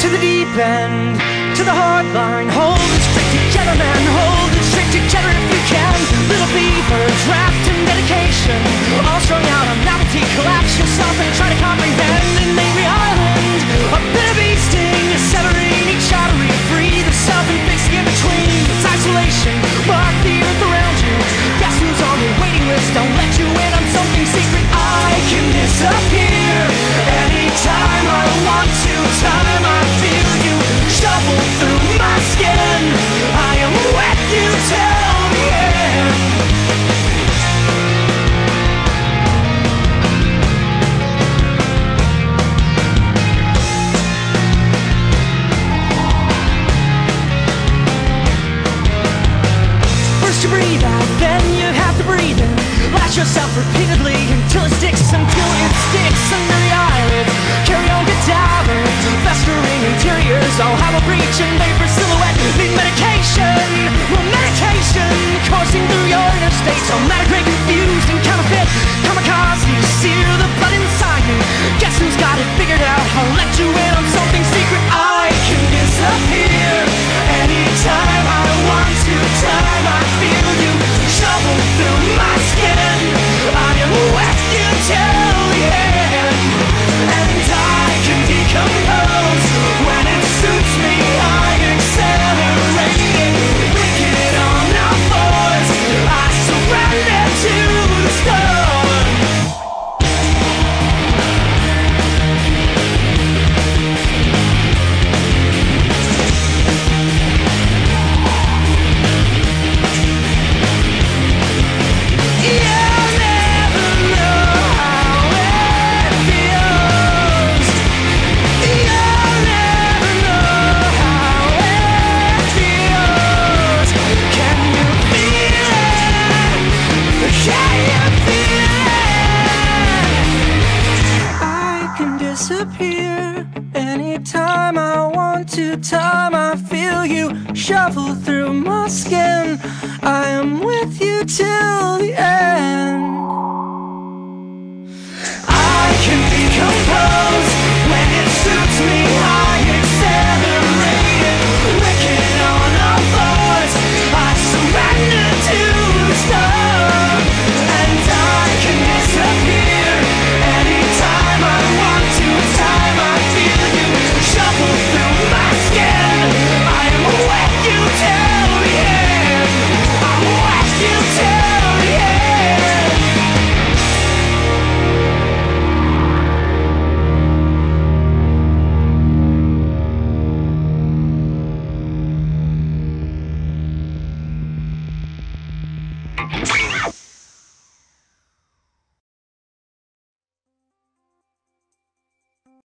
to the deep end, to the hard line. Hold it straight together, man. Hold it straight together if you can. Little beavers wrapped in dedication, all strung out on novelty. Collapse yourself and try to comprehend. yourself repeatedly until it sticks, until it disappear anytime I want to. Time I feel you shuffle through my skin. I am with you till the end.